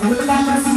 Vamos